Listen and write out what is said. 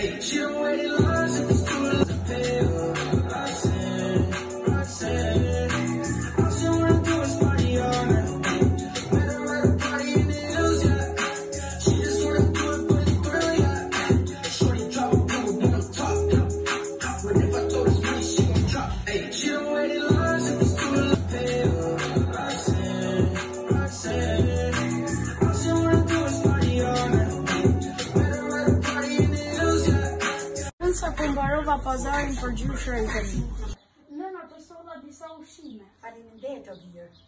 Hey, chill. Kërën barova pazarin për gjushërën të një. Nëna të disa ushime. Arim ndetë të bjërë.